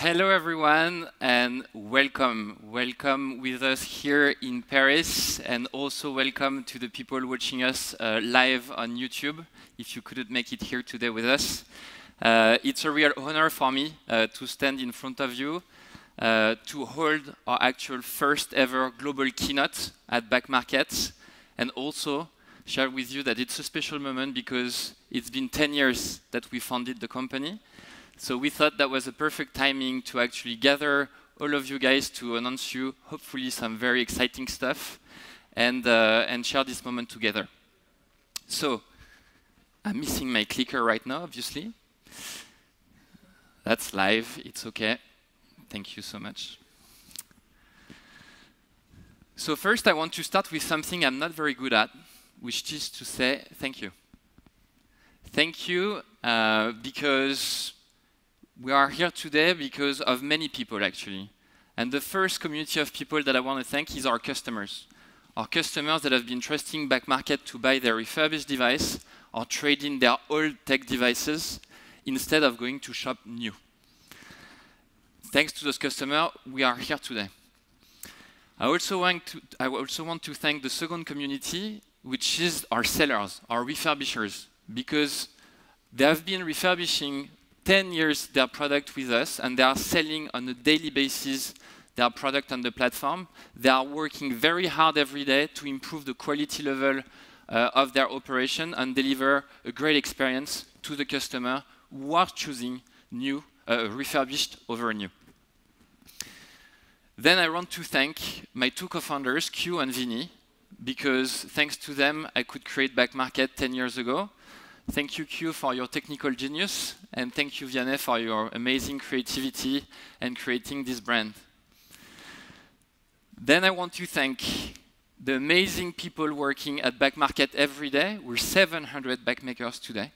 Hello, everyone, and welcome. Welcome with us here in Paris, and also welcome to the people watching us uh, live on YouTube, if you couldn't make it here today with us. Uh, it's a real honor for me uh, to stand in front of you uh, to hold our actual first ever global keynote at Back Market, and also share with you that it's a special moment because it's been 10 years that we founded the company. So we thought that was a perfect timing to actually gather all of you guys to announce you, hopefully, some very exciting stuff and, uh, and share this moment together. So I'm missing my clicker right now, obviously. That's live, it's okay. Thank you so much. So first, I want to start with something I'm not very good at, which is to say thank you. Thank you uh, because we are here today because of many people, actually. And the first community of people that I want to thank is our customers. Our customers that have been trusting Back Market to buy their refurbished device or trade in their old tech devices instead of going to shop new. Thanks to those customers, we are here today. I also, want to, I also want to thank the second community, which is our sellers, our refurbishers, because they have been refurbishing 10 years their product with us, and they are selling on a daily basis their product on the platform. They are working very hard every day to improve the quality level uh, of their operation and deliver a great experience to the customer who are choosing new, uh, refurbished over new. Then I want to thank my two co-founders, Q and Vianney, because thanks to them, I could create Back Market 10 years ago. Thank you, Q, for your technical genius, and thank you, Vianney, for your amazing creativity and creating this brand. Then I want to thank the amazing people working at Back Market every day. We're 700 backmakers today,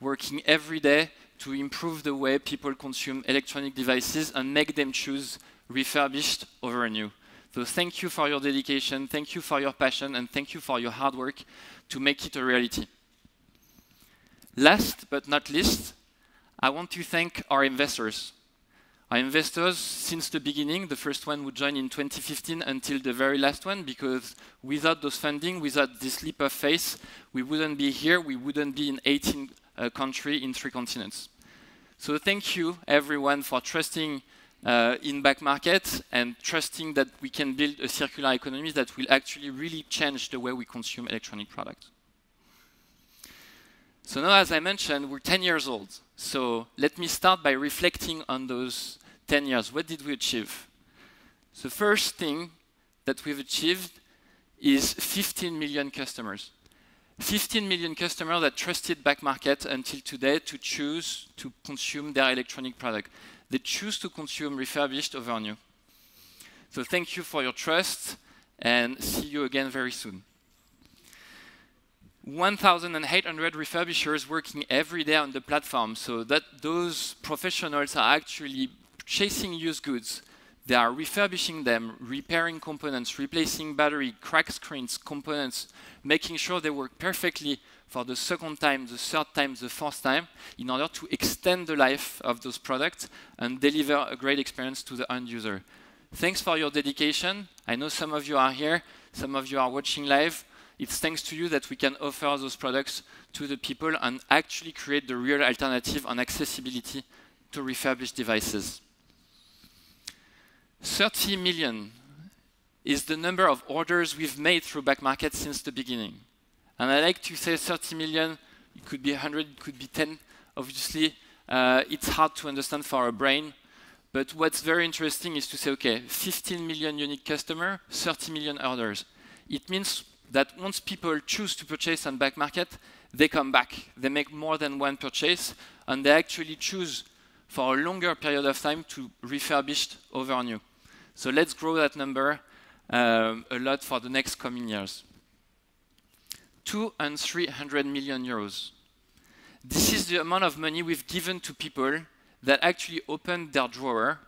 working every day to improve the way people consume electronic devices and make them choose refurbished over new. So thank you for your dedication, thank you for your passion, and thank you for your hard work to make it a reality. Last but not least, I want to thank our investors. Our investors, since the beginning, the first one who joined in 2015 until the very last one, because without those funding, without this leap of faith, we wouldn't be here, we wouldn't be in 18 uh, countries in three continents. So thank you, everyone, for trusting uh, in back market and trusting that we can build a circular economy that will actually really change the way we consume electronic products. So now, as I mentioned, we're 10 years old. So let me start by reflecting on those 10 years. What did we achieve? The first thing that we've achieved is 15 million customers. 15 million customers that trusted back market until today to choose to consume their electronic product. They choose to consume refurbished over new. So thank you for your trust and see you again very soon. 1,800 refurbishers working every day on the platform. So that those professionals are actually chasing used goods. They are refurbishing them, repairing components, replacing battery, crack screens, components, making sure they work perfectly for the second time, the third time, the fourth time, in order to extend the life of those products and deliver a great experience to the end user. Thanks for your dedication. I know some of you are here, some of you are watching live it's thanks to you that we can offer those products to the people and actually create the real alternative on accessibility to refurbished devices. 30 million is the number of orders we've made through back market since the beginning. And I like to say 30 million, it could be 100, it could be 10. Obviously, uh, it's hard to understand for our brain. But what's very interesting is to say, okay, 15 million unique customer, 30 million orders. It means that once people choose to purchase on back market, they come back. They make more than one purchase, and they actually choose for a longer period of time to refurbish over new. So let's grow that number um, a lot for the next coming years. Two and 300 million euros. This is the amount of money we've given to people that actually opened their drawer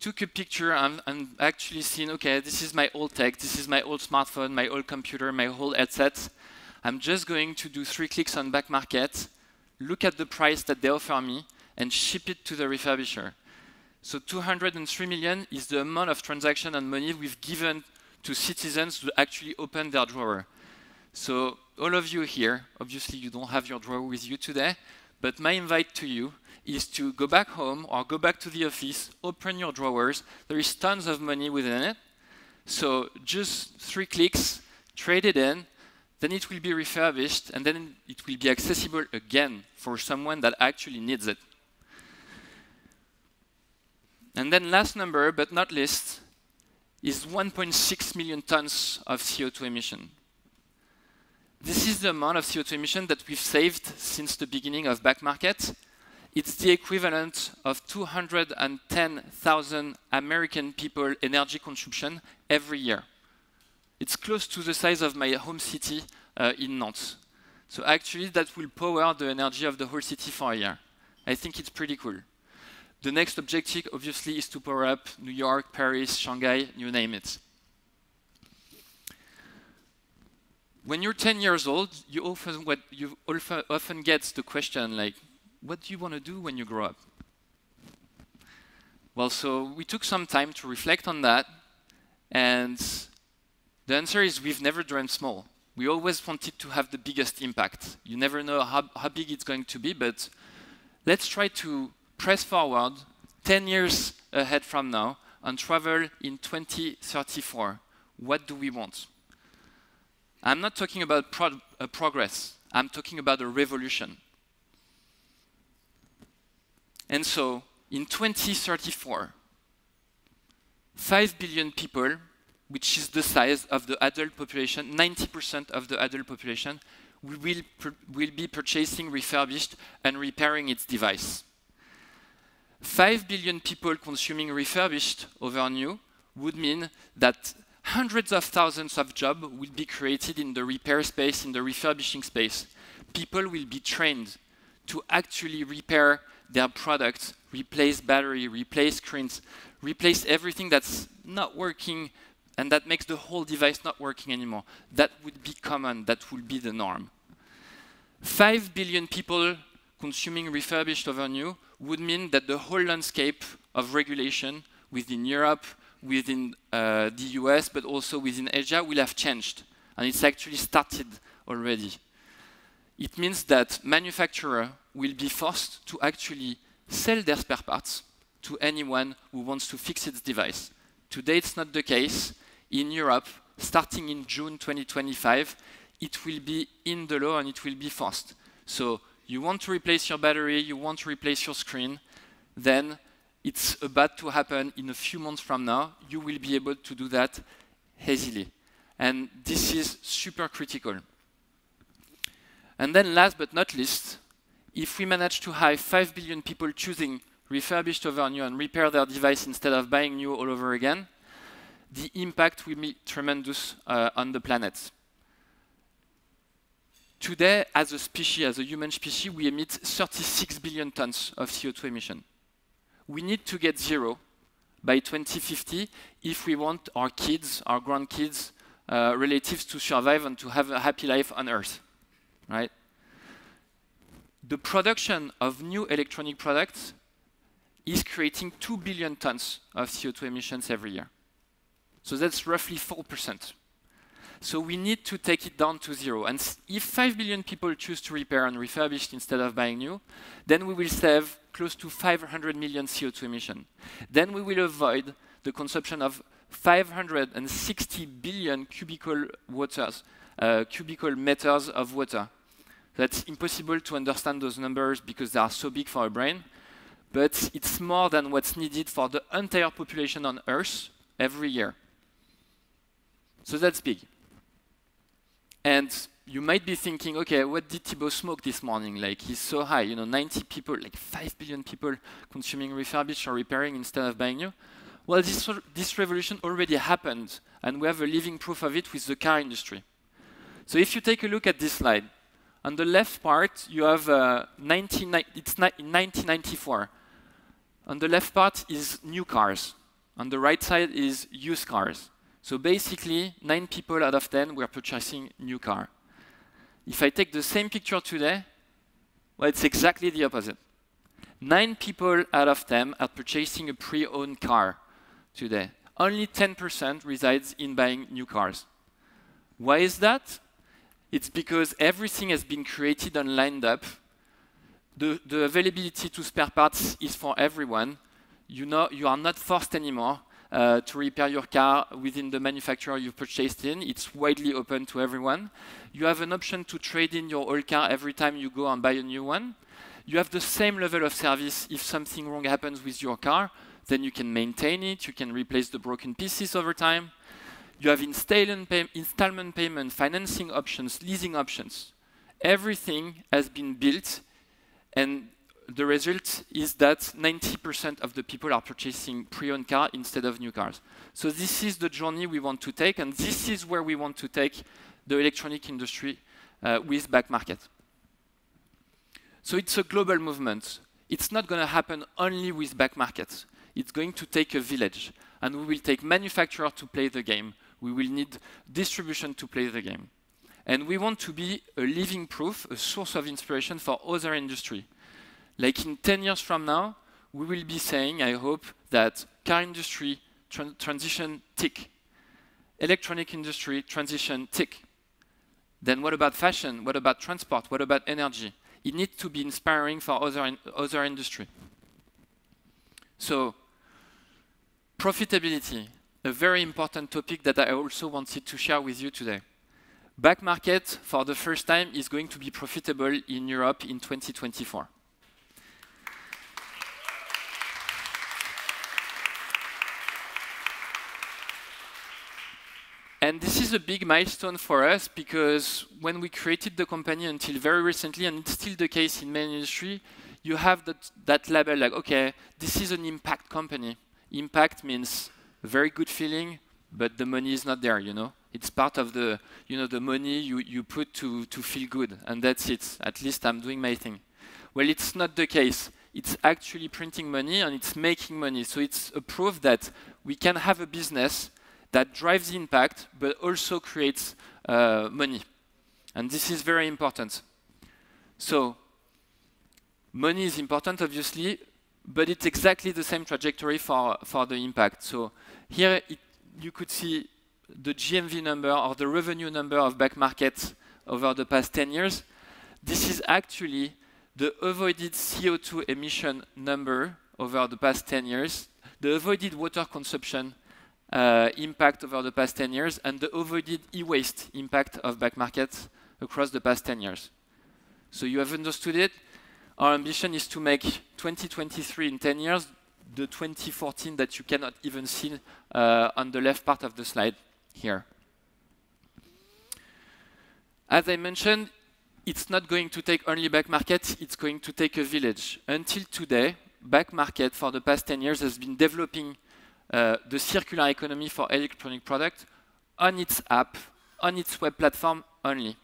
took a picture and, and, actually seen, okay, this is my old tech, this is my old smartphone, my old computer, my old headset. I'm just going to do three clicks on back market, look at the price that they offer me, and ship it to the refurbisher. So 203 million is the amount of transaction and money we've given to citizens to actually open their drawer. So all of you here, obviously you don't have your drawer with you today, but my invite to you is to go back home or go back to the office, open your drawers. There is tons of money within it. So just three clicks, trade it in, then it will be refurbished, and then it will be accessible again for someone that actually needs it. And then last number, but not least, is 1.6 million tons of CO2 emission. This is the amount of CO2 emission that we've saved since the beginning of back market. It's the equivalent of 210,000 American people energy consumption every year. It's close to the size of my home city uh, in Nantes. So actually, that will power the energy of the whole city for a year. I think it's pretty cool. The next objective, obviously, is to power up New York, Paris, Shanghai, you name it. When you're 10 years old, you often, you often get the question like, what do you want to do when you grow up? Well, so we took some time to reflect on that, and the answer is we've never dreamed small. We always wanted to have the biggest impact. You never know how, how big it's going to be, but let's try to press forward 10 years ahead from now and travel in 2034. What do we want? I'm not talking about pro uh, progress. I'm talking about a revolution. And so, in 2034, 5 billion people, which is the size of the adult population, 90% of the adult population, will, will be purchasing refurbished and repairing its device. 5 billion people consuming refurbished over new would mean that hundreds of thousands of jobs will be created in the repair space, in the refurbishing space. People will be trained to actually repair their products, replace battery, replace screens, replace everything that's not working and that makes the whole device not working anymore. That would be common, that would be the norm. 5 billion people consuming refurbished over new would mean that the whole landscape of regulation within Europe, within uh, the US, but also within Asia will have changed. And it's actually started already. It means that manufacturer will be forced to actually sell their spare parts to anyone who wants to fix its device. Today it's not the case. In Europe, starting in June 2025, it will be in the law and it will be forced. So you want to replace your battery, you want to replace your screen, then it's about to happen in a few months from now. You will be able to do that easily. And this is super critical. And then last but not least, if we manage to have 5 billion people choosing refurbished over new and repair their device instead of buying new all over again, the impact will be tremendous uh, on the planet. Today, as a species, as a human species, we emit 36 billion tons of CO2 emission. We need to get zero by 2050 if we want our kids, our grandkids, uh, relatives to survive and to have a happy life on Earth, right? The production of new electronic products is creating 2 billion tons of CO2 emissions every year. So that's roughly 4%. So we need to take it down to zero. And if 5 billion people choose to repair and refurbish instead of buying new, then we will save close to 500 million CO2 emission. Then we will avoid the consumption of 560 billion cubical waters, uh, cubical meters of water. That's impossible to understand those numbers because they are so big for a brain, but it's more than what's needed for the entire population on Earth every year. So that's big. And you might be thinking, okay, what did Thibaud smoke this morning? Like, he's so high, you know, 90 people, like 5 billion people consuming refurbished or repairing instead of buying new. Well, this, this revolution already happened, and we have a living proof of it with the car industry. So if you take a look at this slide, on the left part, you have uh, 19, it's in 1994. On the left part is new cars. On the right side is used cars. So basically, nine people out of 10 were purchasing new car. If I take the same picture today, well, it's exactly the opposite. Nine people out of 10 are purchasing a pre-owned car today. Only 10% resides in buying new cars. Why is that? It's because everything has been created and lined up. The, the availability to spare parts is for everyone. You, know, you are not forced anymore uh, to repair your car within the manufacturer you've purchased in. It's widely open to everyone. You have an option to trade in your old car every time you go and buy a new one. You have the same level of service if something wrong happens with your car. Then you can maintain it, you can replace the broken pieces over time. You have installment, pay installment payment, financing options, leasing options. Everything has been built, and the result is that 90% of the people are purchasing pre-owned car instead of new cars. So this is the journey we want to take, and this is where we want to take the electronic industry uh, with back market. So it's a global movement. It's not going to happen only with back markets. It's going to take a village. And we will take manufacturers to play the game. We will need distribution to play the game. And we want to be a living proof, a source of inspiration for other industry. Like in 10 years from now, we will be saying, I hope, that car industry transition tick, electronic industry transition tick. Then what about fashion? What about transport? What about energy? it needs to be inspiring for other, in, other industry. So profitability, a very important topic that I also wanted to share with you today. Back market, for the first time, is going to be profitable in Europe in 2024. And this is a big milestone for us because when we created the company until very recently, and it's still the case in many industry, you have that, that label like, okay, this is an impact company. Impact means very good feeling, but the money is not there, you know? It's part of the, you know, the money you, you put to, to feel good, and that's it. At least I'm doing my thing. Well, it's not the case. It's actually printing money and it's making money. So it's a proof that we can have a business that drives impact, but also creates uh, money. And this is very important. So money is important, obviously, but it's exactly the same trajectory for, for the impact. So here it, you could see the GMV number or the revenue number of back markets over the past 10 years. This is actually the avoided CO2 emission number over the past 10 years, the avoided water consumption uh, impact over the past 10 years and the avoided e-waste impact of back markets across the past 10 years. So you have understood it. Our ambition is to make 2023 in 10 years the 2014 that you cannot even see uh, on the left part of the slide here. As I mentioned, it's not going to take only back market, it's going to take a village. Until today, back market for the past 10 years has been developing uh, the circular economy for electronic products on its app, on its web platform only.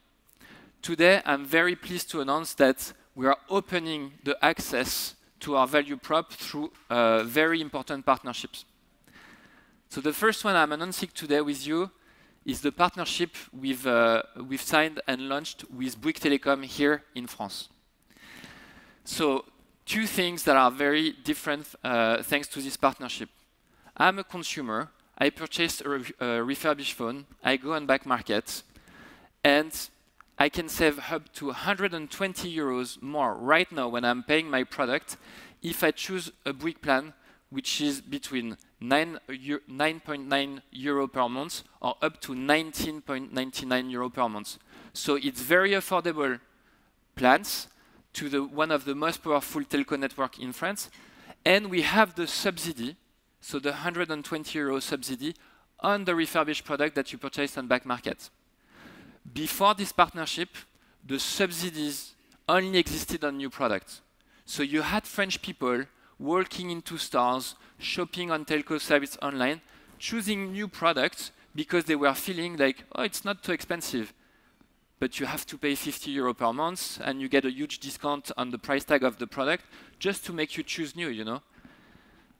Today, I'm very pleased to announce that we are opening the access to our value prop through uh, very important partnerships. So the first one I'm announcing today with you is the partnership we've, uh, we've signed and launched with Bouygues Telecom here in France. So two things that are very different uh, thanks to this partnership. I'm a consumer. I purchase a, re a refurbished phone. I go on back market, and I can save up to 120 euros more right now when I'm paying my product if I choose a brick plan, which is between 9.9 euro per month or up to 19.99 euro per month. So it's very affordable plans to the, one of the most powerful telco network in France. And we have the subsidy so the 120 euro subsidy on the refurbished product that you purchased on back market. Before this partnership, the subsidies only existed on new products. So you had French people walking into stores, shopping on telco service online, choosing new products because they were feeling like, oh, it's not too expensive. But you have to pay 50 euro per month and you get a huge discount on the price tag of the product just to make you choose new, you know?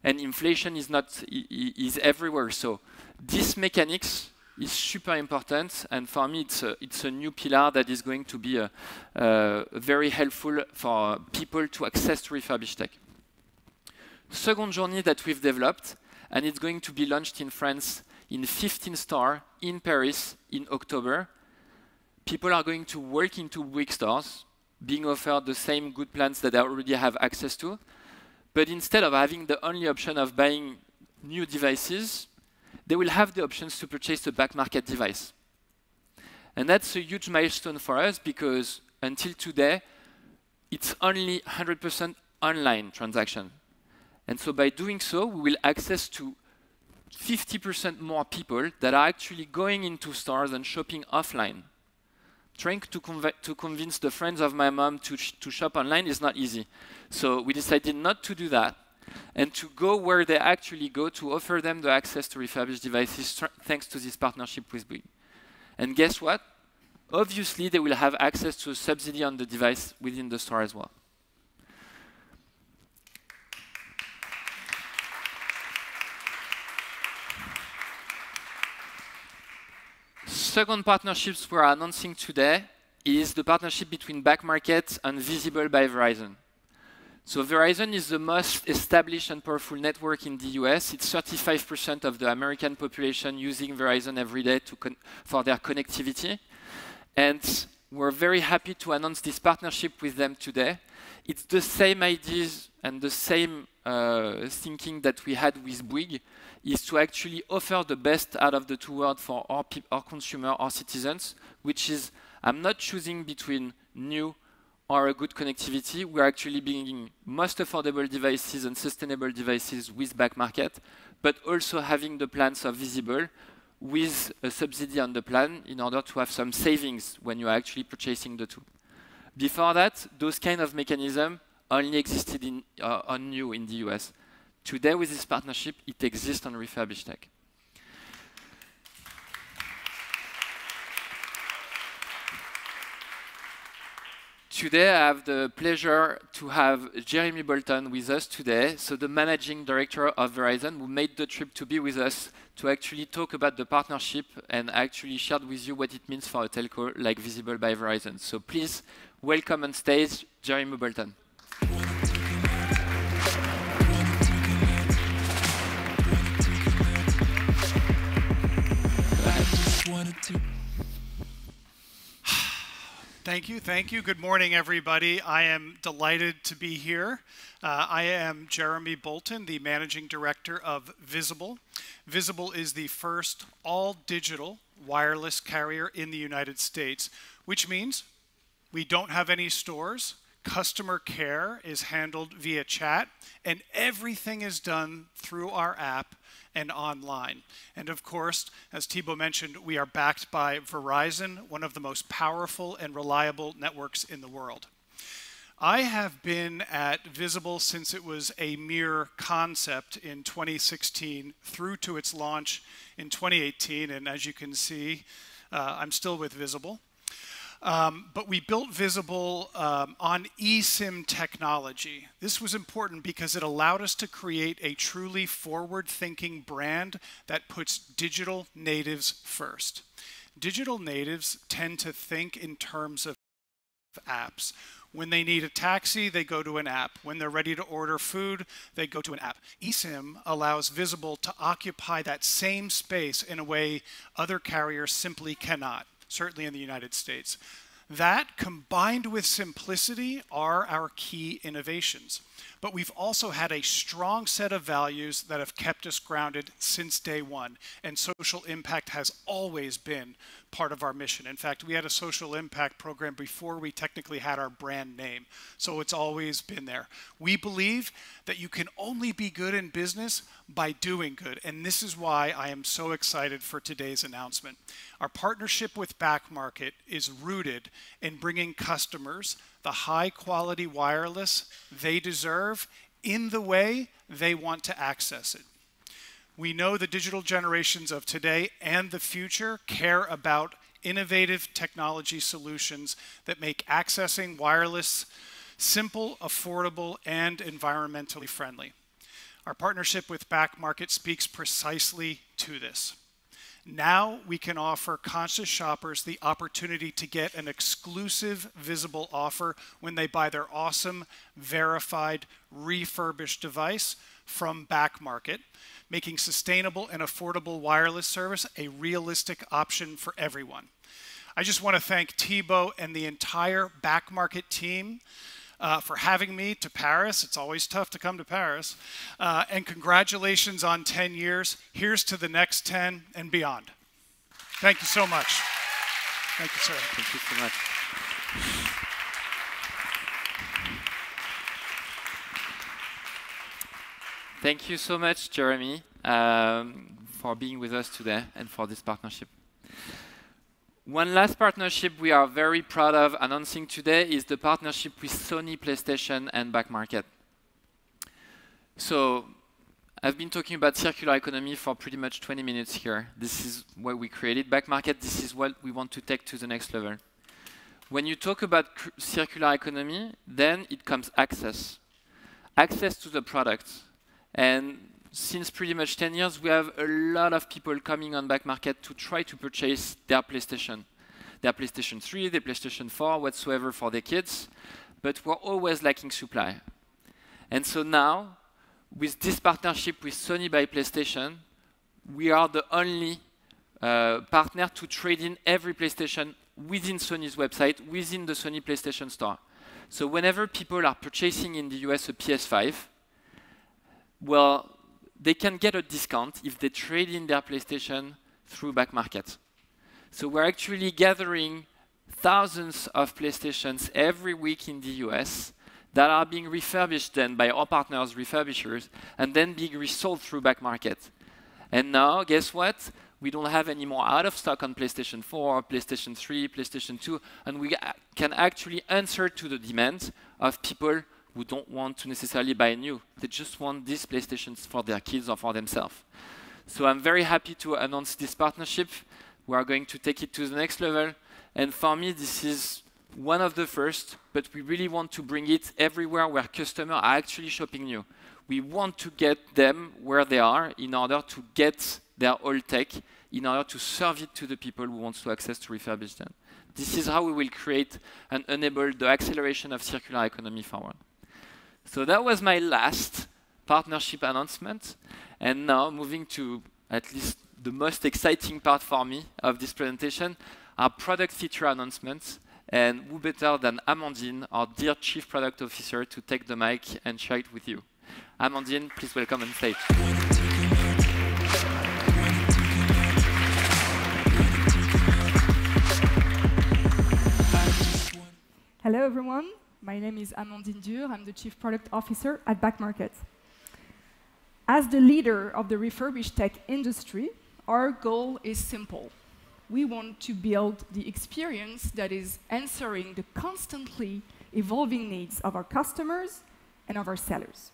and inflation is not is everywhere. So this mechanics is super important, and for me, it's a, it's a new pillar that is going to be a, uh, very helpful for people to access to refurbished tech. second journey that we've developed, and it's going to be launched in France in 15 stores in Paris in October. People are going to walk into Bouygues stores, being offered the same good plans that they already have access to. But instead of having the only option of buying new devices, they will have the options to purchase a back market device. And that's a huge milestone for us because until today, it's only 100% online transaction. And so by doing so, we will access to 50% more people that are actually going into stores and shopping offline. Trying to, conv to convince the friends of my mom to, sh to shop online is not easy. So we decided not to do that and to go where they actually go to offer them the access to refurbished devices thanks to this partnership with Bouygues. And guess what? Obviously, they will have access to a subsidy on the device within the store as well. Second partnerships we're announcing today is the partnership between Back Market and Visible by Verizon. So Verizon is the most established and powerful network in the US. It's 35% of the American population using Verizon every day for their connectivity. And we're very happy to announce this partnership with them today. It's the same ideas and the same uh, thinking that we had with Bouygues is to actually offer the best out of the two worlds for our, our consumer, our citizens, which is I'm not choosing between new or a good connectivity, we're actually bringing most affordable devices and sustainable devices with back market, but also having the plans of visible with a subsidy on the plan in order to have some savings when you're actually purchasing the two. Before that, those kind of mechanisms only existed in, uh, on new in the US. Today, with this partnership, it exists on refurbished tech. Today, I have the pleasure to have Jeremy Bolton with us today, so the managing director of Verizon, who made the trip to be with us to actually talk about the partnership and actually shared with you what it means for a telco like Visible by Verizon. So please welcome on stage Jeremy Bolton. Thank you. Thank you. Good morning, everybody. I am delighted to be here. Uh, I am Jeremy Bolton, the managing director of Visible. Visible is the first all digital wireless carrier in the United States, which means we don't have any stores. Customer care is handled via chat, and everything is done through our app and online. And of course, as Thibaud mentioned, we are backed by Verizon, one of the most powerful and reliable networks in the world. I have been at Visible since it was a mere concept in 2016 through to its launch in 2018. And as you can see, uh, I'm still with Visible. Um, but we built Visible um, on eSIM technology. This was important because it allowed us to create a truly forward-thinking brand that puts digital natives first. Digital natives tend to think in terms of apps. When they need a taxi, they go to an app. When they're ready to order food, they go to an app. eSIM allows Visible to occupy that same space in a way other carriers simply cannot certainly in the United States. That combined with simplicity are our key innovations. But we've also had a strong set of values that have kept us grounded since day one. And social impact has always been part of our mission. In fact, we had a social impact program before we technically had our brand name. So it's always been there. We believe that you can only be good in business by doing good. And this is why I am so excited for today's announcement. Our partnership with Backmarket is rooted in bringing customers the high quality wireless they deserve in the way they want to access it. We know the digital generations of today and the future care about innovative technology solutions that make accessing wireless simple, affordable, and environmentally friendly. Our partnership with Back Market speaks precisely to this. Now we can offer conscious shoppers the opportunity to get an exclusive visible offer when they buy their awesome, verified, refurbished device from Back Market, making sustainable and affordable wireless service a realistic option for everyone. I just want to thank Thibaud and the entire Back Market team uh, for having me to Paris. It's always tough to come to Paris. Uh, and congratulations on 10 years. Here's to the next 10 and beyond. Thank you so much. Thank you, sir. Thank you so much. Thank you so much, Jeremy, um, for being with us today and for this partnership. One last partnership we are very proud of announcing today is the partnership with Sony PlayStation and Back Market. So I've been talking about circular economy for pretty much 20 minutes here. This is what we created Back Market. This is what we want to take to the next level. When you talk about circular economy, then it comes access. Access to the products. And since pretty much 10 years, we have a lot of people coming on back market to try to purchase their PlayStation. Their PlayStation 3, their PlayStation 4, whatsoever for their kids, but we're always lacking supply. And so now, with this partnership with Sony by PlayStation, we are the only uh, partner to trade in every PlayStation within Sony's website, within the Sony PlayStation Store. So whenever people are purchasing in the US a PS5, well, they can get a discount if they trade in their PlayStation through back market. So we're actually gathering thousands of PlayStations every week in the US that are being refurbished then by our partners, refurbishers, and then being resold through back market. And now, guess what? We don't have any more out of stock on PlayStation 4, PlayStation 3, PlayStation 2, and we can actually answer to the demand of people who don't want to necessarily buy new. They just want these PlayStations for their kids or for themselves. So I'm very happy to announce this partnership. We are going to take it to the next level. And for me, this is one of the first, but we really want to bring it everywhere where customers are actually shopping new. We want to get them where they are in order to get their old tech, in order to serve it to the people who want to access to refurbish them. This is how we will create and enable the acceleration of circular economy forward. So that was my last partnership announcement. And now moving to at least the most exciting part for me of this presentation, our product feature announcements. And who better than Amandine, our dear Chief Product Officer, to take the mic and share it with you. Amandine, please welcome on stage. Hello, everyone. My name is Amandine Dur. I'm the Chief Product Officer at Back Market. As the leader of the refurbished tech industry, our goal is simple. We want to build the experience that is answering the constantly evolving needs of our customers and of our sellers.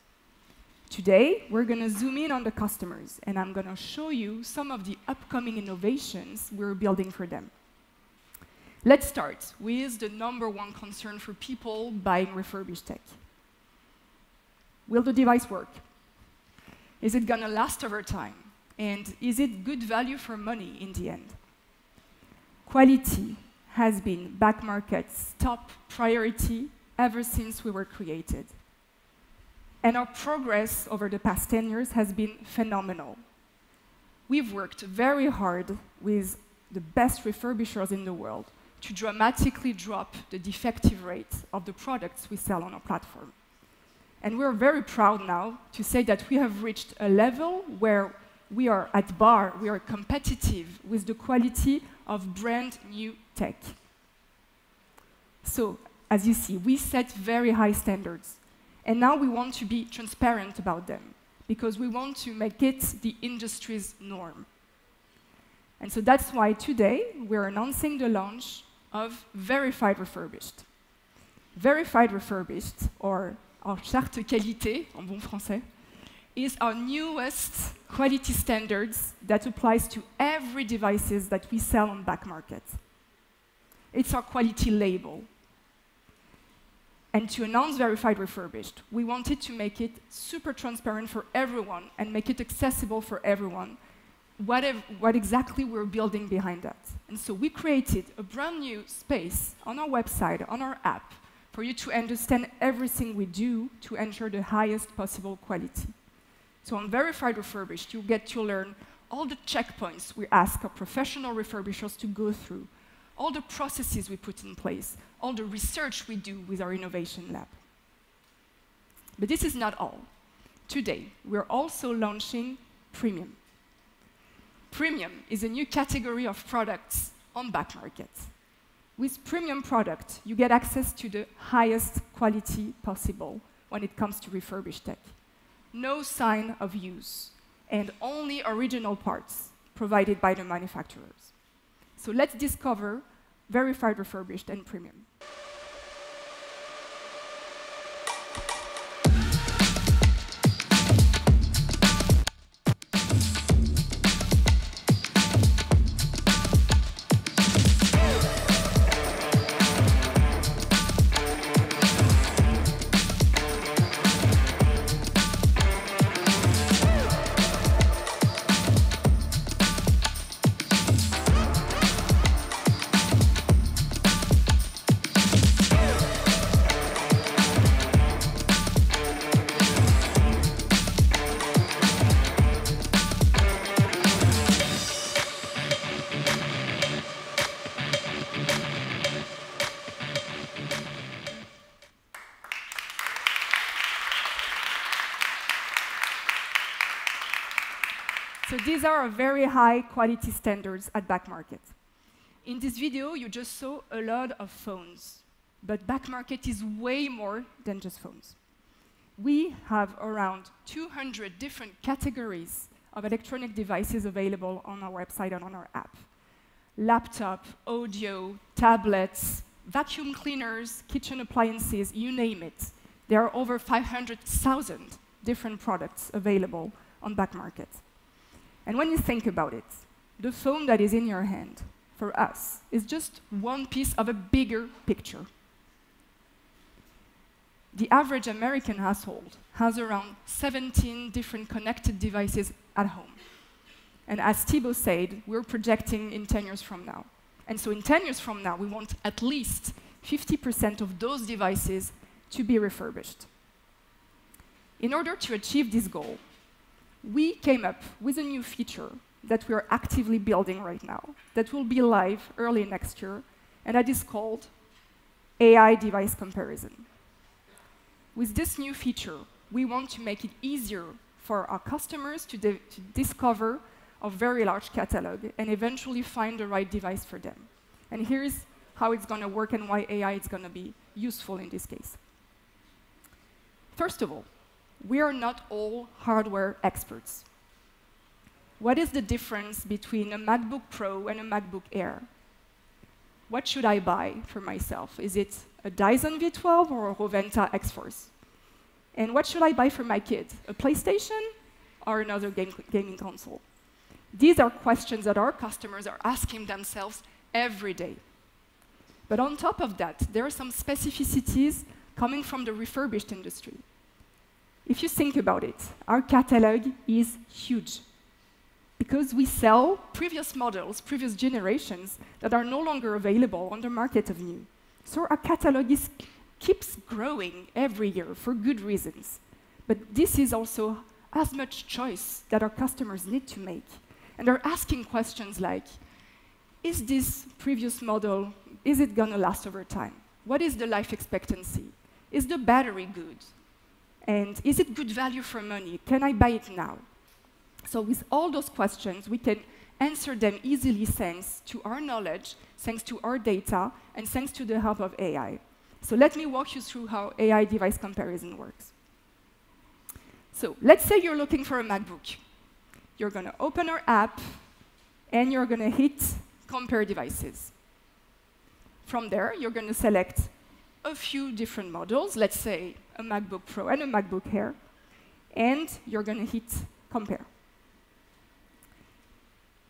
Today, we're going to zoom in on the customers, and I'm going to show you some of the upcoming innovations we're building for them. Let's start with the number one concern for people buying refurbished tech. Will the device work? Is it going to last over time? And is it good value for money in the end? Quality has been back market's top priority ever since we were created. And our progress over the past 10 years has been phenomenal. We've worked very hard with the best refurbishers in the world to dramatically drop the defective rate of the products we sell on our platform. And we're very proud now to say that we have reached a level where we are at bar, we are competitive with the quality of brand new tech. So, as you see, we set very high standards. And now we want to be transparent about them because we want to make it the industry's norm. And so that's why today we're announcing the launch of verified refurbished. Verified refurbished, or en charte qualité, en bon français, is our newest quality standards that applies to every devices that we sell on back market. It's our quality label. And to announce verified refurbished, we wanted to make it super transparent for everyone and make it accessible for everyone what, ev- what exactly we're building behind that. And so we created a brand new space on our website, on our app, for you to understand everything we do to ensure the highest possible quality. So on Verified Refurbished, you get to learn all the checkpoints we ask our professional refurbishers to go through, all the processes we put in place, all the research we do with our innovation lab. But this is not all. Today, we're also launching Premium. Premium is a new category of products on back market. With premium product, you get access to the highest quality possible when it comes to refurbished tech. No sign of use, and only original parts provided by the manufacturers. So let's discover verified refurbished and premium. These are very high quality standards at back market. In this video, you just saw a lot of phones, but back market is way more than just phones. We have around 200 different categories of electronic devices available on our website and on our app. Laptop, audio, tablets, vacuum cleaners, kitchen appliances, you name it. There are over 500,000 different products available on back market. And when you think about it, the phone that is in your hand, for us, is just one piece of a bigger picture. The average American household has around 17 different connected devices at home. And as Thibaud said, we're projecting in 10 years from now. And so in 10 years from now, we want at least 50% of those devices to be refurbished. In order to achieve this goal, we came up with a new feature that we are actively building right now that will be live early next year, and that is called AI device comparison. With this new feature, we want to make it easier for our customers to, to discover a very large catalog and eventually find the right device for them. And here's how it's going to work and why AI is going to be useful in this case. First of all, we are not all hardware experts. What is the difference between a MacBook Pro and a MacBook Air? What should I buy for myself? Is it a Dyson V12 or a Rowenta X-Force? And what should I buy for my kids? A PlayStation or another game, gaming console? These are questions that our customers are asking themselves every day. But on top of that, there are some specificities coming from the refurbished industry. If you think about it, our catalog is huge because we sell previous models, previous generations that are no longer available on the market of new. So our catalog is, keeps growing every year for good reasons. But this is also as much choice that our customers need to make. And they're asking questions like, is this previous model, is it gonna last over time? What is the life expectancy? Is the battery good? And is it good value for money? Can I buy it now? So with all those questions, we can answer them easily thanks to our knowledge, thanks to our data, and thanks to the help of AI. So let me walk you through how AI device comparison works. So let's say you're looking for a MacBook. You're going to open our app, and you're going to hit Compare Devices. From there, you're going to select a few different models, let's say a MacBook Pro and a MacBook Air, and you're going to hit compare.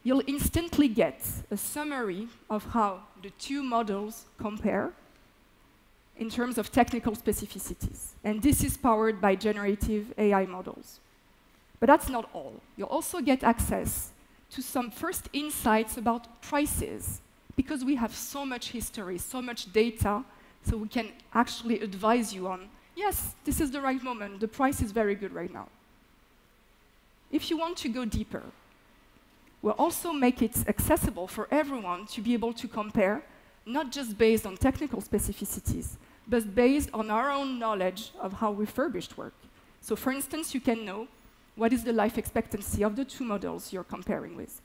You'll instantly get a summary of how the two models compare in terms of technical specificities. And this is powered by generative AI models. But that's not all. You'll also get access to some first insights about prices, because we have so much history, so much data, so we can actually advise you on, yes, this is the right moment, the price is very good right now. If you want to go deeper, we'll also make it accessible for everyone to be able to compare, not just based on technical specificities, but based on our own knowledge of how refurbished work. So for instance, you can know what is the life expectancy of the two models you're comparing with.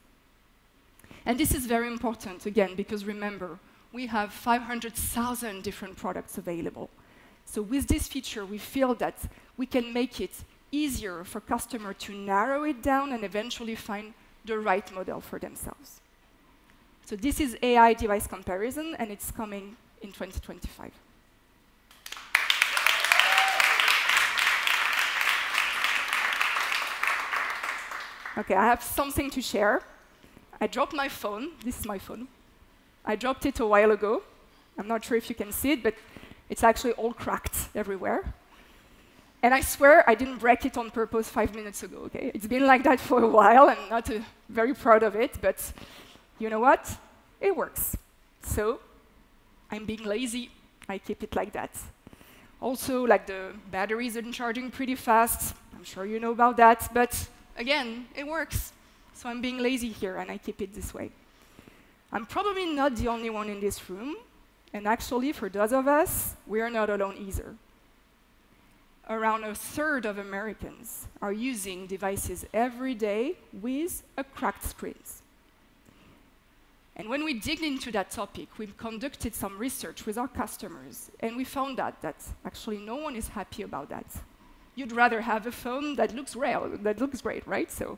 And this is very important, again, because remember, we have 500,000 different products available. So with this feature, we feel that we can make it easier for customer to narrow it down and eventually find the right model for themselves. So this is AI device comparison, and it's coming in 2025. Okay, I have something to share. I dropped my phone. This is my phone. I dropped it a while ago. I'm not sure if you can see it, but it's actually all cracked everywhere. And I swear I didn't break it on purpose five minutes ago, okay? It's been like that for a while. I'm not uh, very proud of it, but you know what? It works. So I'm being lazy. I keep it like that. Also, like the batteries isn't charging pretty fast. I'm sure you know about that, but again, it works. So I'm being lazy here, and I keep it this way. I'm probably not the only one in this room, and actually, for those of us, we are not alone either. Around a third of Americans are using devices every day with a cracked screen. And when we dig into that topic, we've conducted some research with our customers, and we found out that actually no one is happy about that you'd rather have a phone that looks real, that looks great, right? So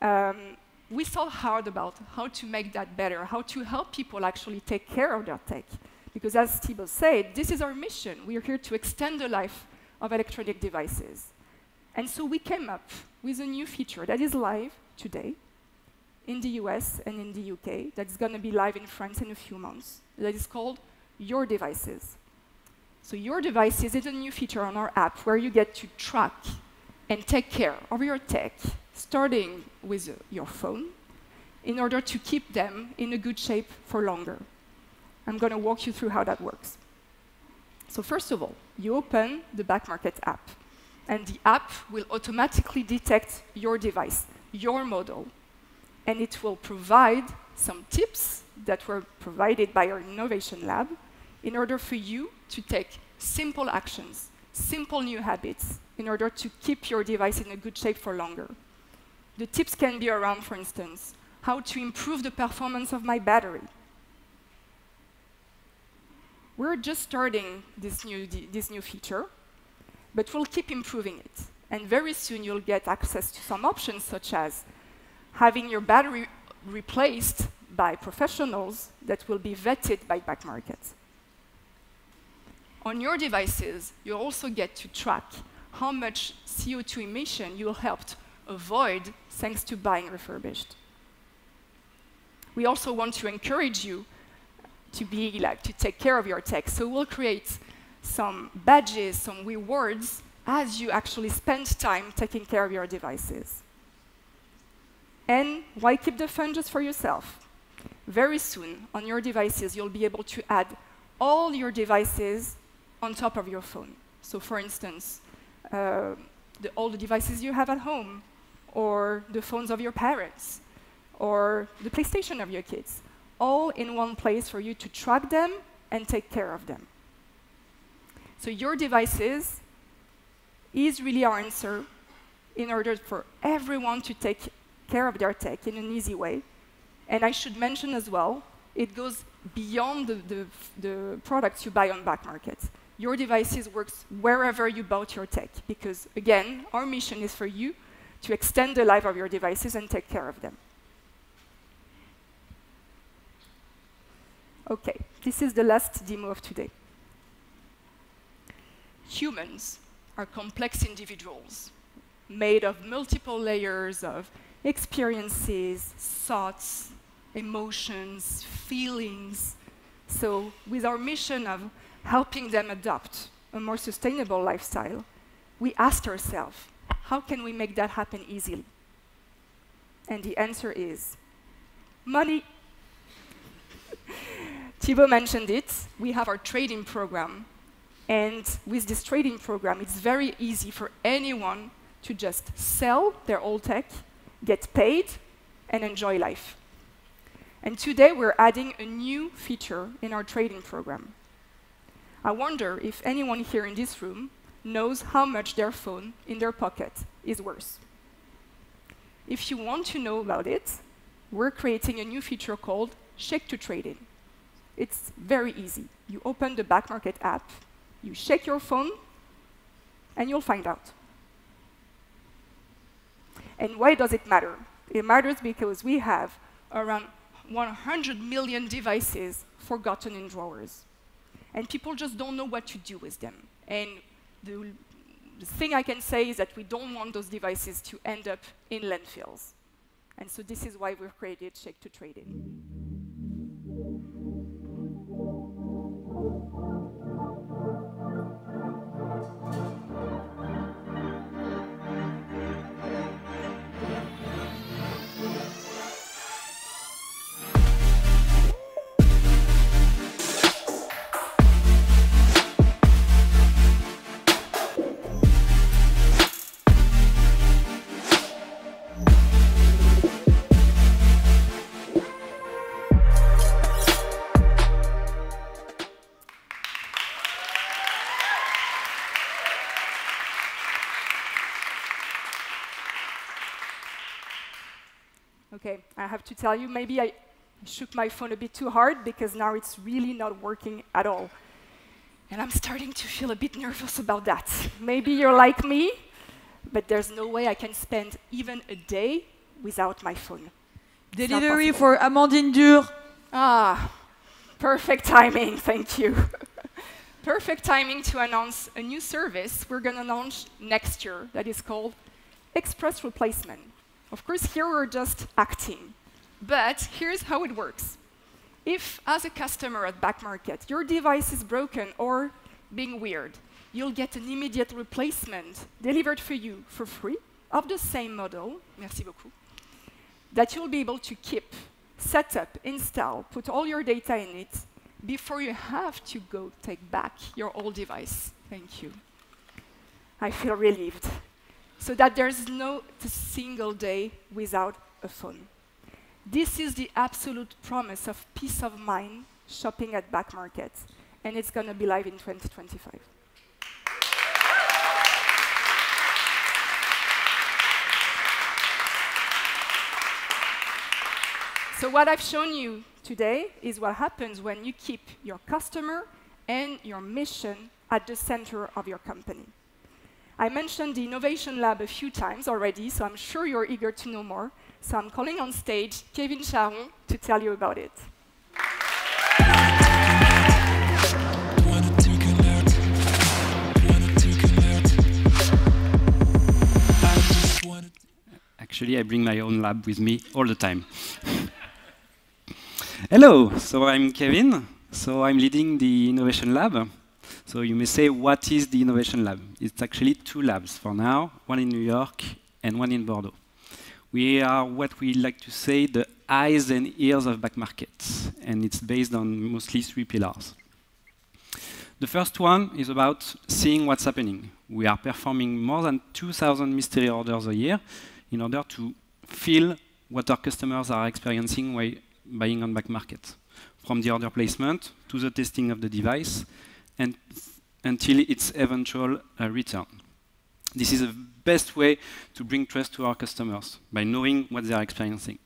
um, we thought hard about how to make that better, how to help people actually take care of their tech. Because as Thibaud said, this is our mission. We are here to extend the life of electronic devices. And so we came up with a new feature that is live today in the US and in the UK, that's going to be live in France in a few months, that is called Your Devices. So your devices is a new feature on our app where you get to track and take care of your tech, starting with your phone, in order to keep them in a good shape for longer. I'm going to walk you through how that works. So first of all, you open the Back Market app, and the app will automatically detect your device, your model, and it will provide some tips that were provided by our innovation lab in order for you to take simple actions, simple new habits, in order to keep your device in a good shape for longer. The tips can be around, for instance, how to improve the performance of my battery. We're just starting this new, this new feature, but we'll keep improving it. And very soon you'll get access to some options such as having your battery replaced by professionals that will be vetted by back Backmarket on your devices, you also get to track how much CO2 emission you helped avoid thanks to buying refurbished. We also want to encourage you to be like to take care of your tech. So we'll create some badges, some rewards as you actually spend time taking care of your devices. And why keep the fun just for yourself? Very soon, on your devices, you'll be able to add all your devices on top of your phone. So for instance, uh, the, all the devices you have at home, or the phones of your parents, or the PlayStation of your kids, all in one place for you to track them and take care of them. So your devices is really our answer in order for everyone to take care of their tech in an easy way. And I should mention as well, it goes beyond the, the, the products you buy on back markets. your devices works wherever you bought your tech. Because again, our mission is for you to extend the life of your devices and take care of them. Okay, this is the last demo of today. Humans are complex individuals made of multiple layers of experiences, thoughts, emotions, feelings. So with our mission of helping them adopt a more sustainable lifestyle, we asked ourselves, how can we make that happen easily? And the answer is money. Thibaud mentioned it. We have our trading program. And with this trading program, it's very easy for anyone to just sell their old tech, get paid, and enjoy life. And today we're adding a new feature in our trading program. I wonder if anyone here in this room knows how much their phone in their pocket is worth. If you want to know about it, we're creating a new feature called Shake to Trade In. It's very easy. You open the Back Market app, you shake your phone, and you'll find out. And why does it matter? It matters because we have around 100 million devices forgotten in drawers. And people just don't know what to do with them. And the, thing I can say is that we don't want those devices to end up in landfills. And so this is why we've created Shake to Trade In. Okay, I have to tell you, maybe I shook my phone a bit too hard because now it's really not working at all. And I'm starting to feel a bit nervous about that. Maybe you're like me, but there's no way I can spend even a day without my phone. Delivery for Amandine Dur. Ah, perfect timing, thank you. perfect timing to announce a new service we're going to launch next year that is called Express Replacement. Of course, here we're just acting. But here's how it works. If, as a customer at Back Market, your device is broken or being weird, you'll get an immediate replacement delivered for you for free of the same model, merci beaucoup, that you'll be able to keep, set up, install, put all your data in it before you have to go take back your old device. Thank you. I feel relieved so that there's no single day without a phone. This is the absolute promise of peace of mind shopping at back markets, and it's going to be live in 2025. So what I've shown you today is what happens when you keep your customer and your mission at the center of your company. I mentioned the Innovation Lab a few times already, so I'm sure you're eager to know more. So I'm calling on stage Kevin Charron to tell you about it. Actually, I bring my own lab with me all the time. Hello, so I'm Kevin. So I'm leading the Innovation Lab. So you may say, what is the Innovation Lab? It's actually two labs for now, one in New York and one in Bordeaux. We are what we like to say the eyes and ears of back markets, and it's based on mostly three pillars. The first one is about seeing what's happening. We are performing more than 2,000 mystery orders a year in order to feel what our customers are experiencing while buying on back market, from the order placement to the testing of the device and until its eventual uh, return. This is the best way to bring trust to our customers, by knowing what they are experiencing.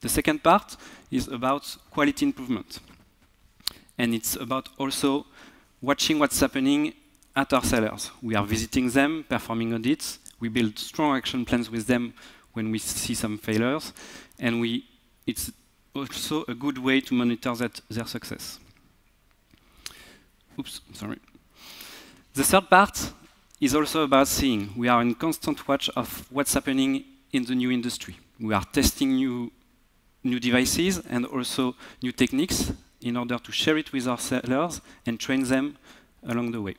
The second part is about quality improvement. And it's about also watching what's happening at our sellers. We are visiting them, performing audits. We build strong action plans with them when we see some failures. And we, it's also a good way to monitor that, their success. Oops, sorry. The third part is also about seeing. We are in constant watch of what's happening in the new industry. We are testing new, new devices and also new techniques in order to share it with our sellers and train them along the way.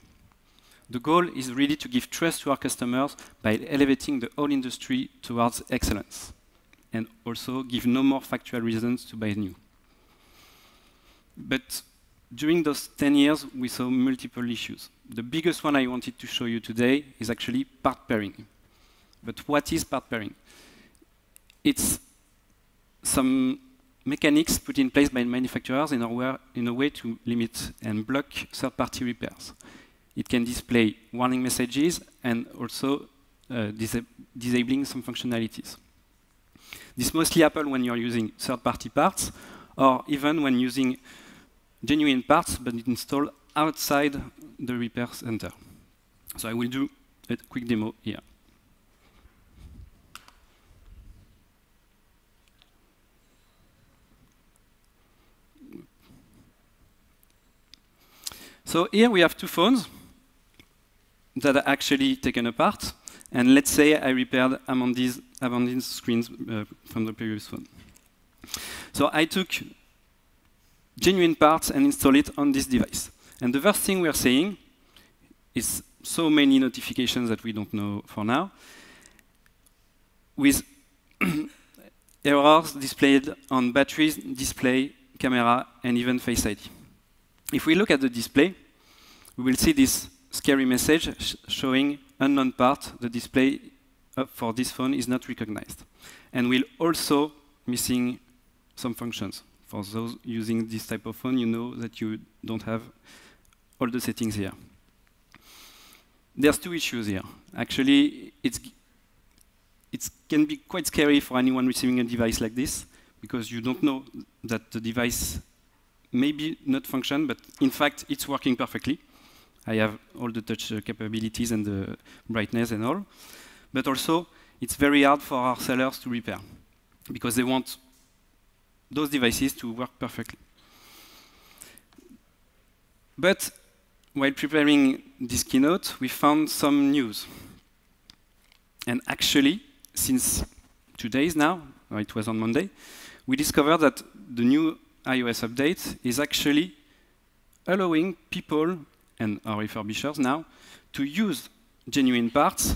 The goal is really to give trust to our customers by elevating the whole industry towards excellence. and also give no more factual reasons to buy new. But during those 10 years, we saw multiple issues. The biggest one I wanted to show you today is actually part pairing. But what is part pairing? It's some mechanics put in place by manufacturers in a, in a way to limit and block third-party repairs. It can display warning messages and also uh, disa disabling some functionalities. This mostly happens when you're using third-party parts or even when using genuine parts but installed outside the repair center. So I will do a quick demo here. So here we have two phones that are actually taken apart. And let's say I repaired Amandine's, Amandine's screens uh, from the previous phone. So I took genuine parts and install it on this device. And the first thing we're saying is so many notifications that we don't know for now, with errors displayed on batteries, display, camera, and even Face ID. If we look at the display, we will see this scary message sh showing unknown part, the display uh, for this phone is not recognized. And we'll also missing some functions. For those using this type of phone, you know that you don't have all the settings here. There's two issues here. Actually, it's, it can be quite scary for anyone receiving a device like this, because you don't know that the device maybe not function, but in fact, it's working perfectly. I have all the touch uh, capabilities and the brightness and all. But also, it's very hard for our sellers to repair because they want those devices to work perfectly. But while preparing this keynote, we found some news. And actually, since two days now, it was on Monday, we discovered that the new iOS update is actually allowing people and our refurbishers now to use genuine parts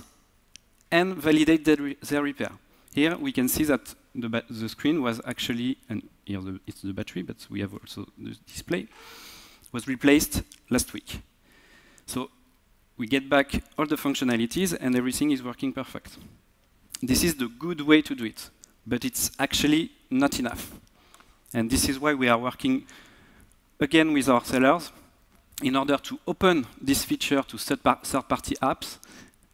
and validate their, re their repair. Here we can see that the, the screen was actually, and here the, it's the battery, but we have also the display, was replaced last week. So we get back all the functionalities and everything is working perfect. This is the good way to do it, but it's actually not enough. And this is why we are working again with our sellers in order to open this feature to third-party apps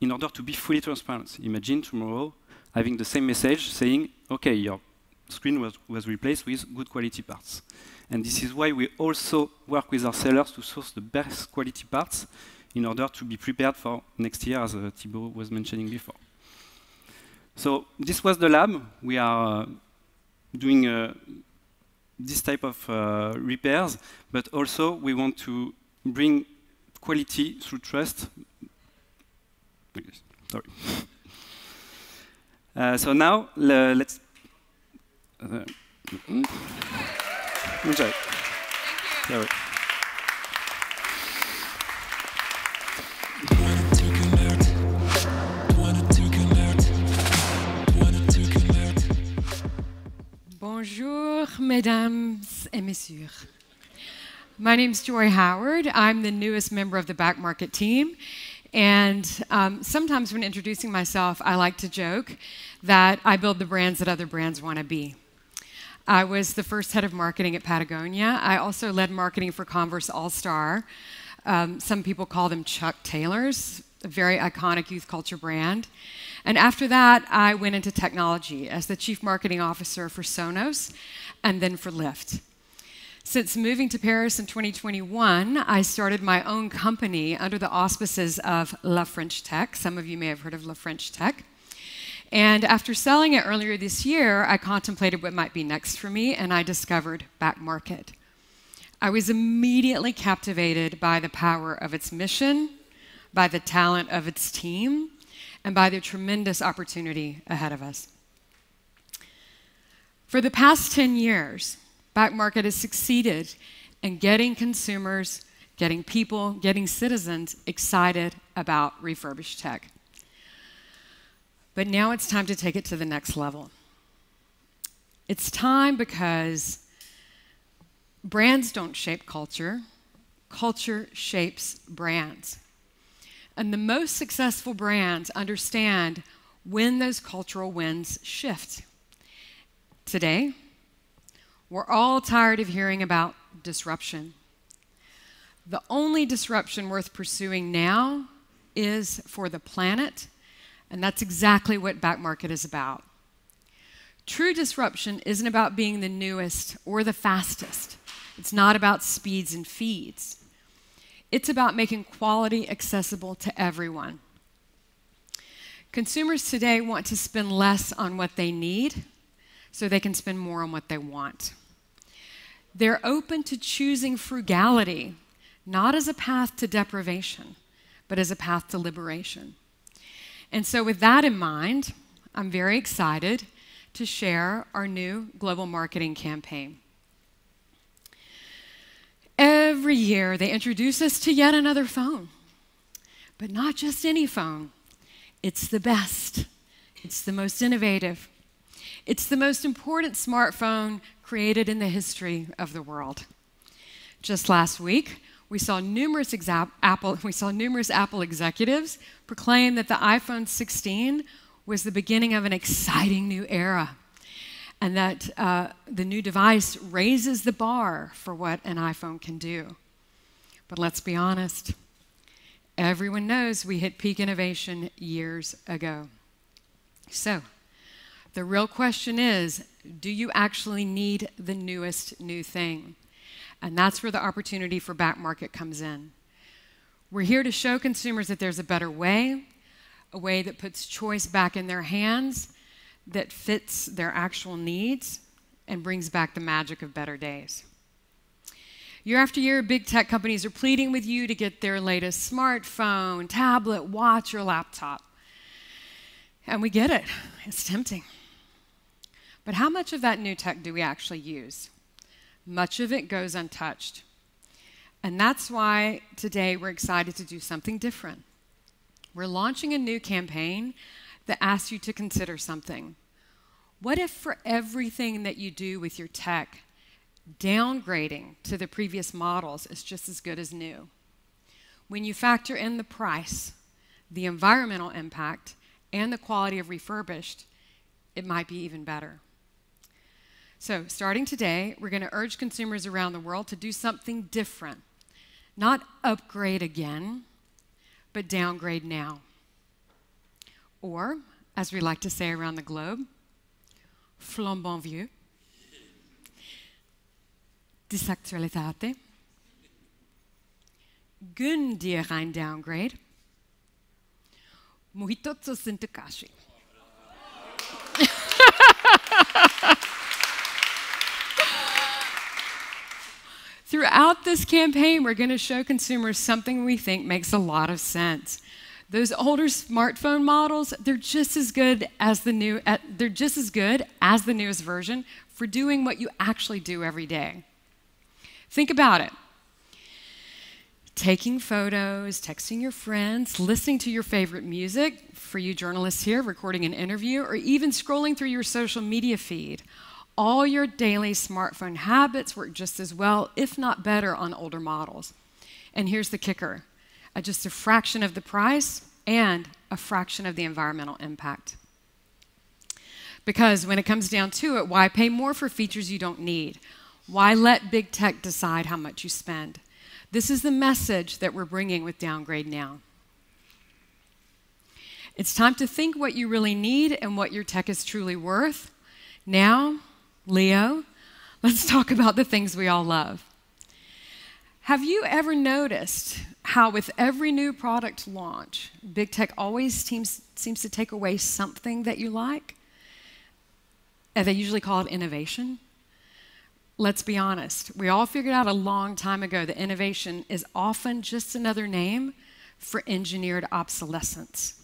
in order to be fully transparent. Imagine tomorrow having the same message saying, OK, your screen was, was replaced with good quality parts. And this is why we also work with our sellers to source the best quality parts in order to be prepared for next year, as uh, Thibaud was mentioning before. So this was the lab. We are uh, doing uh, this type of uh, repairs, but also we want to bring quality through trust. Sorry. Uh, so now let's. Uh, enjoy. Sorry. Bonjour, mesdames et messieurs. My name is Joy Howard. I'm the newest member of the back market team. And um, sometimes when introducing myself, I like to joke that I build the brands that other brands want to be. I was the first head of marketing at Patagonia. I also led marketing for Converse All Star. Um, some people call them Chuck Taylors, a very iconic youth culture brand. And after that, I went into technology as the chief marketing officer for Sonos and then for Lyft. Since moving to Paris in 2021, I started my own company under the auspices of La French Tech. Some of you may have heard of La French Tech. And after selling it earlier this year, I contemplated what might be next for me, and I discovered Back Market. I was immediately captivated by the power of its mission, by the talent of its team, and by the tremendous opportunity ahead of us. For the past 10 years, Back Market has succeeded in getting consumers, getting people, getting citizens excited about refurbished tech. But now it's time to take it to the next level. It's time because brands don't shape culture, culture shapes brands. And the most successful brands understand when those cultural winds shift. Today, we're all tired of hearing about disruption. The only disruption worth pursuing now is for the planet, and that's exactly what back market is about. True disruption isn't about being the newest or the fastest. It's not about speeds and feeds. It's about making quality accessible to everyone. Consumers today want to spend less on what they need so they can spend more on what they want. They're open to choosing frugality, not as a path to deprivation, but as a path to liberation. And so, with that in mind, I'm very excited to share our new global marketing campaign. Every year, they introduce us to yet another phone, but not just any phone. It's the best, it's the most innovative, it's the most important smartphone created in the history of the world. Just last week, we saw numerous Apple, we saw numerous Apple executives proclaim that the iPhone 16 was the beginning of an exciting new era, and that uh, the new device raises the bar for what an iPhone can do. But let's be honest, everyone knows we hit peak innovation years ago. So, the real question is do you actually need the newest new thing? And that's where the opportunity for back market comes in. We're here to show consumers that there's a better way, a way that puts choice back in their hands, that fits their actual needs, and brings back the magic of better days. Year after year, big tech companies are pleading with you to get their latest smartphone, tablet, watch, or laptop. And we get it, it's tempting. But how much of that new tech do we actually use? Much of it goes untouched. And that's why today we're excited to do something different. We're launching a new campaign that asks you to consider something. What if, for everything that you do with your tech, downgrading to the previous models is just as good as new? When you factor in the price, the environmental impact, and the quality of refurbished, it might be even better. So, starting today, we're going to urge consumers around the world to do something different. Not upgrade again, but downgrade now. Or, as we like to say around the globe, flambant vieux, Desaktualitate, Gönn dir Downgrade, Mojito Sintakashi. Throughout this campaign, we're going to show consumers something we think makes a lot of sense. Those older smartphone models, they're just as good as the new uh, they're just as good as the newest version for doing what you actually do every day. Think about it. Taking photos, texting your friends, listening to your favorite music, for you journalists here, recording an interview, or even scrolling through your social media feed all your daily smartphone habits work just as well, if not better, on older models. And here's the kicker at just a fraction of the price and a fraction of the environmental impact. Because when it comes down to it, why pay more for features you don't need? Why let big tech decide how much you spend? This is the message that we're bringing with Downgrade Now. It's time to think what you really need and what your tech is truly worth. Now, Leo, let's talk about the things we all love. Have you ever noticed how, with every new product launch, big tech always seems, seems to take away something that you like? And they usually call it innovation. Let's be honest, we all figured out a long time ago that innovation is often just another name for engineered obsolescence.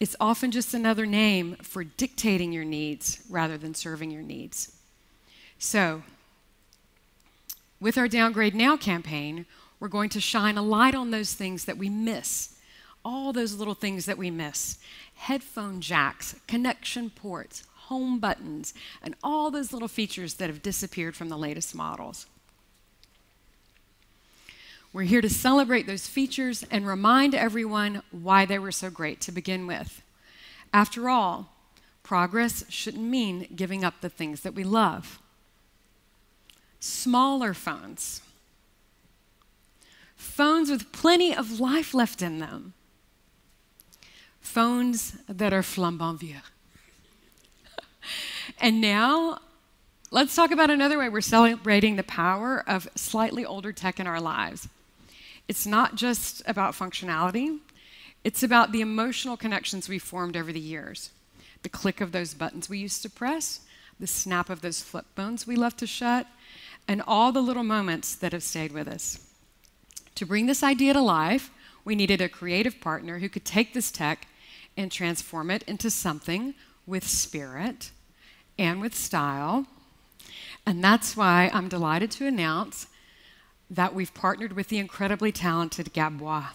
It's often just another name for dictating your needs rather than serving your needs. So, with our Downgrade Now campaign, we're going to shine a light on those things that we miss, all those little things that we miss headphone jacks, connection ports, home buttons, and all those little features that have disappeared from the latest models. We're here to celebrate those features and remind everyone why they were so great to begin with. After all, progress shouldn't mean giving up the things that we love. Smaller phones, phones with plenty of life left in them, phones that are flambant vieux. and now, let's talk about another way we're celebrating the power of slightly older tech in our lives. It's not just about functionality, it's about the emotional connections we formed over the years. The click of those buttons we used to press, the snap of those flip phones we left to shut, and all the little moments that have stayed with us. To bring this idea to life, we needed a creative partner who could take this tech and transform it into something with spirit and with style. And that's why I'm delighted to announce that we've partnered with the incredibly talented Gab Bois.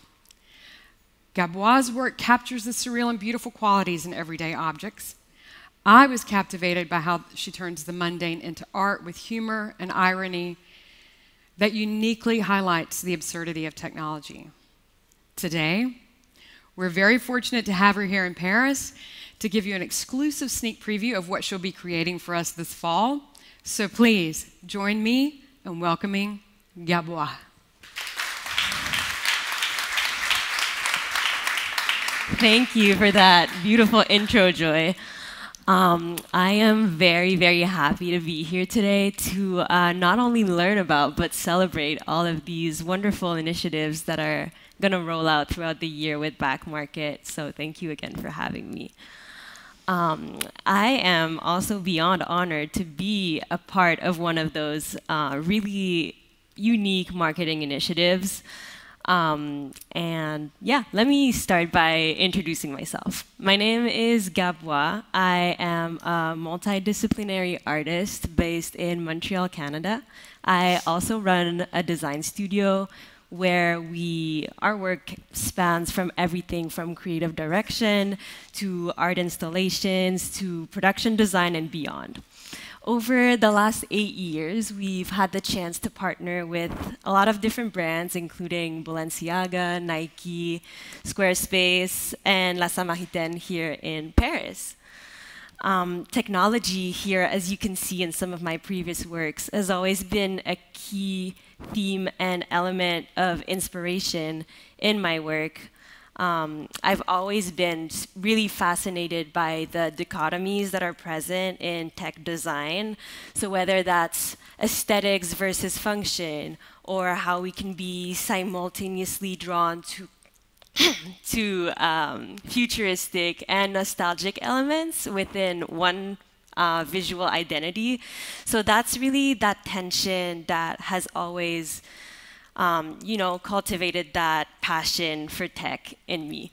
Gabois' work captures the surreal and beautiful qualities in everyday objects. I was captivated by how she turns the mundane into art with humor and irony that uniquely highlights the absurdity of technology. Today, we're very fortunate to have her here in Paris to give you an exclusive sneak preview of what she'll be creating for us this fall. So please join me in welcoming Gab Bois. Thank you for that beautiful intro, Joy. Um, I am very, very happy to be here today to uh, not only learn about but celebrate all of these wonderful initiatives that are going to roll out throughout the year with Back Market. So thank you again for having me. Um, I am also beyond honored to be a part of one of those uh, really unique marketing initiatives. Um, and yeah, let me start by introducing myself. My name is Gab Bois. I am a multidisciplinary artist based in Montreal, Canada. I also run a design studio where we our work spans from everything from creative direction to art installations to production design and beyond. Over the last eight years, we've had the chance to partner with a lot of different brands, including Balenciaga, Nike, Squarespace, and La Samaritaine here in Paris. Um, technology here, as you can see in some of my previous works, has always been a key theme and element of inspiration in my work. Um, I've always been really fascinated by the dichotomies that are present in tech design. So, whether that's aesthetics versus function, or how we can be simultaneously drawn to to um, futuristic and nostalgic elements within one uh, visual identity. So that's really that tension that has always um, you know, cultivated that passion for tech in me.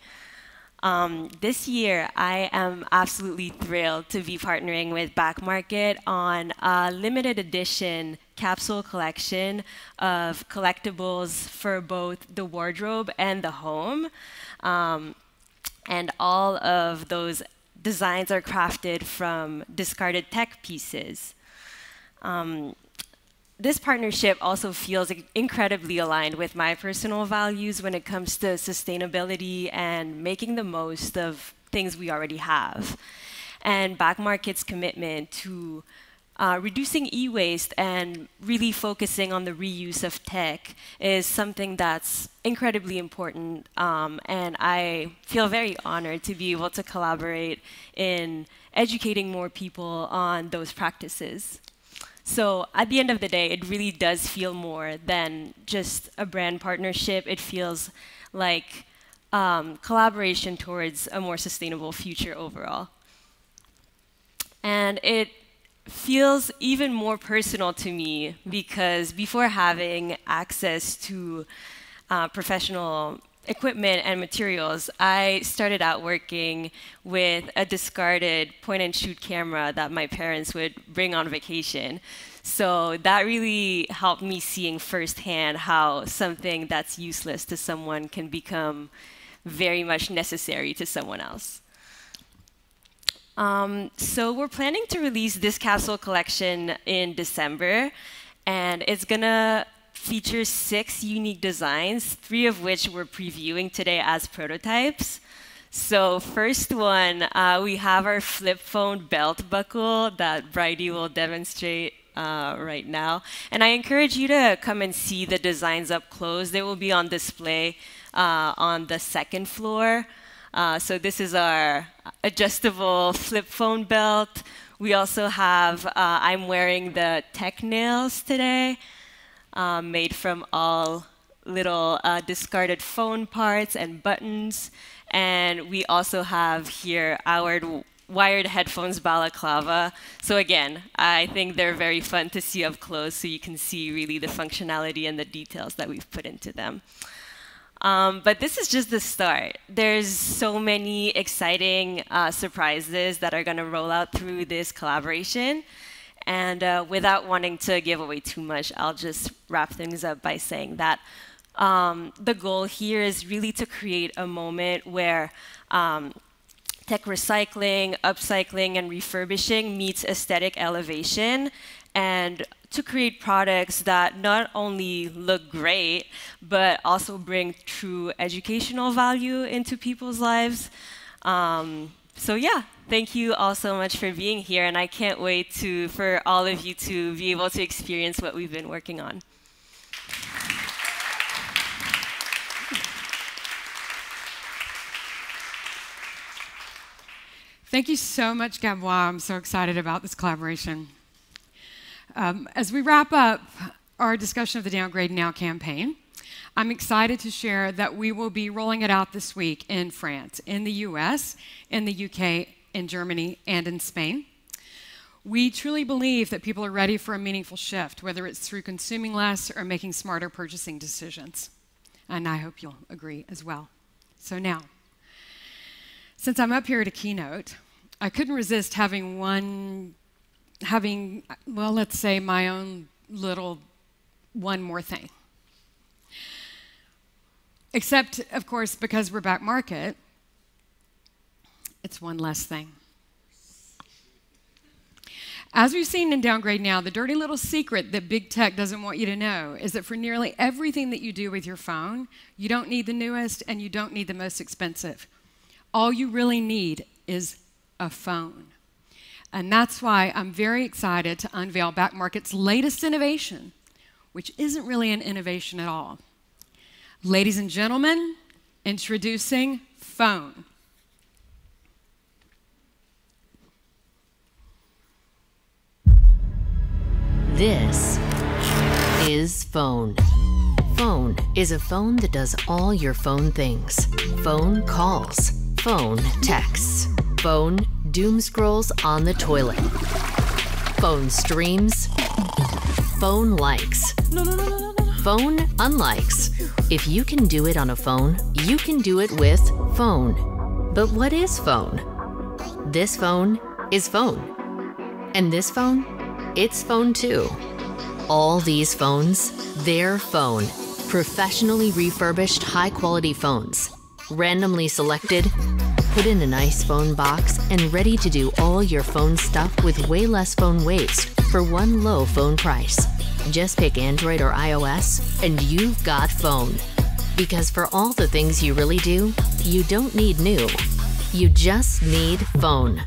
Um, this year, I am absolutely thrilled to be partnering with Back Market on a limited edition capsule collection of collectibles for both the wardrobe and the home. Um, and all of those designs are crafted from discarded tech pieces. Um, this partnership also feels incredibly aligned with my personal values when it comes to sustainability and making the most of things we already have. And Back Market's commitment to uh, reducing e-waste and really focusing on the reuse of tech is something that's incredibly important. Um, and I feel very honored to be able to collaborate in educating more people on those practices. So at the end of the day, it really does feel more than just a brand partnership. It feels like um, collaboration towards a more sustainable future overall. And it feels even more personal to me because before having access to uh, professional equipment and materials, I started out working with a discarded point and shoot camera that my parents would bring on vacation. So that really helped me seeing firsthand how something that's useless to someone can become very much necessary to someone else. Um, so we're planning to release this capsule collection in December, and it's gonna feature six unique designs, three of which we're previewing today as prototypes. So first one, uh, we have our flip phone belt buckle that Bridie will demonstrate uh, right now. And I encourage you to come and see the designs up close. They will be on display uh, on the second floor. Uh, so this is our adjustable flip phone belt. We also have, uh, I'm wearing the tech nails today, uh, made from all little uh, discarded phone parts and buttons. And we also have here our wired headphones balaclava. So again, I think they're very fun to see up close so you can see really the functionality and the details that we've put into them. Um, but this is just the start. There's so many exciting uh, surprises that are going to roll out through this collaboration. And uh, without wanting to give away too much, I'll just wrap things up by saying that um, the goal here is really to create a moment where um, tech recycling, upcycling, and refurbishing meets aesthetic elevation and to create products that not only look great, but also bring true educational value into people's lives. Um, so yeah, thank you all so much for being here, and I can't wait to for all of you to be able to experience what we've been working on. Thank you so much, Gab Bois. I'm so excited about this collaboration. Um, as we wrap up our discussion of the Downgrade Now campaign, I'm excited to share that we will be rolling it out this week in France, in the US, in the UK, in Germany, and in Spain. We truly believe that people are ready for a meaningful shift, whether it's through consuming less or making smarter purchasing decisions. And I hope you'll agree as well. So now, since I'm up here at a keynote, I couldn't resist having one, having, well, let's say my own little one more thing. Except, of course, because we're back market, it's one less thing. As we've seen in Downgrade Now, the dirty little secret that big tech doesn't want you to know is that for nearly everything that you do with your phone, you don't need the newest and you don't need the most expensive. All you really need is a phone. And that's why I'm very excited to unveil Backmarket's latest innovation, which isn't really an innovation at all. Ladies and gentlemen, introducing Phone. This is Phone. Phone is a phone that does all your phone things phone calls Phone texts. Phone doom scrolls on the toilet. Phone streams. Phone likes. Phone unlikes. If you can do it on a phone, you can do it with phone. But what is phone? This phone is phone. And this phone? It's phone too. All these phones, their phone. Professionally refurbished high quality phones randomly selected, put in a nice phone box, and ready to do all your phone stuff with way less phone waste for one low phone price. Just pick Android or iOS, and you've got phone. Because for all the things you really do, you don't need new. You just need phone.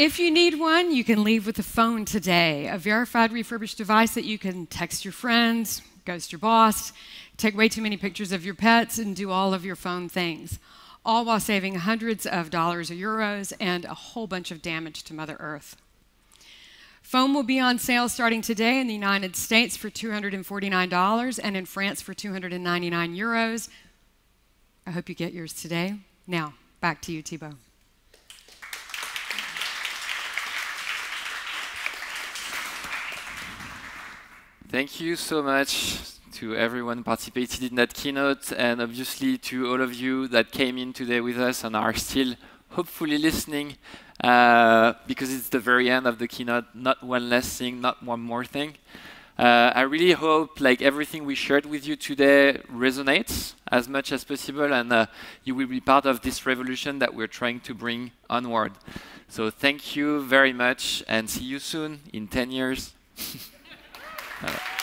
If you need one, you can leave with a phone today, a verified refurbished device that you can text your friends, ghost your boss, take way too many pictures of your pets, and do all of your phone things, all while saving hundreds of dollars or euros and a whole bunch of damage to Mother Earth. Phone will be on sale starting today in the United States for $249 and in France for 299 euros. I hope you get yours today. Now, back to you, Thibaud. Thank you so much to everyone who participated in that keynote and obviously to all of you that came in today with us and are still hopefully listening uh, because it's the very end of the keynote, not one less thing, not one more thing. Uh, I really hope like everything we shared with you today resonates as much as possible and uh, you will be part of this revolution that we're trying to bring onward. So thank you very much and see you soon in 10 years. All right.